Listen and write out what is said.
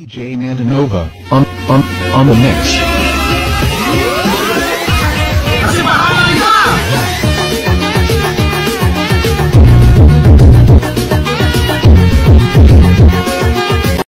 DJ Nandanova on on on the mix.